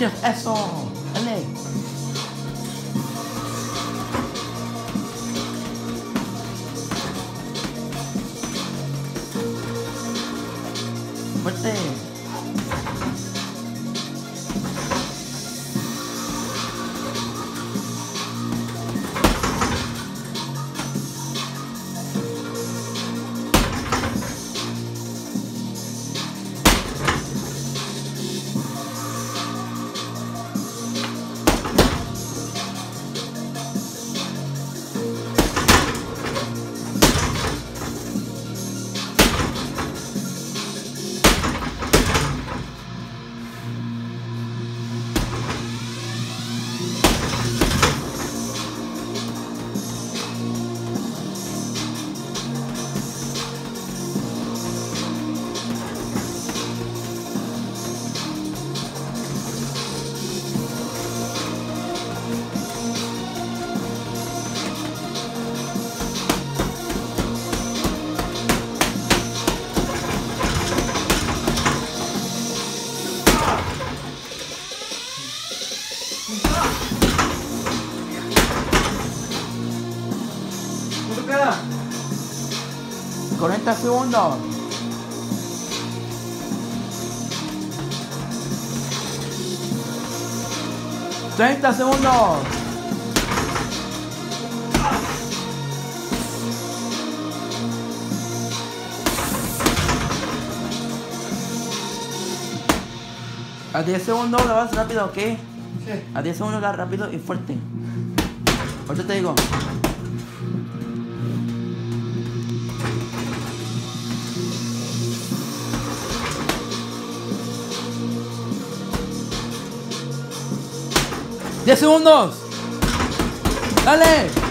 just S O, all. Allez. But there. 40 segundos. ¡30 segundos! A 10 segundos lo vas rápido, ¿ok? Sí. A 10 segundos lo rápido y fuerte. Ahorita te digo. ¡10 segundos! ¡Dale!